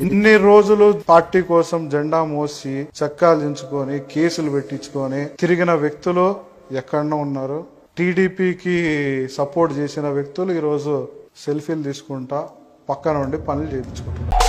ఇన్ని రోజులు పార్టీ కోసం జెండా మోసి చక్కాలు దించుకొని కేసులు పెట్టించుకొని తిరిగిన వ్యక్తులు ఎక్కడనో ఉన్నారు? టీడీపీకి సపోర్ట్ చేసిన వ్యక్తులు ఈరోజు సెల్ఫీలు తీసుకుంటా పక్కన ఉండి పనులు చేయించుకుంటారు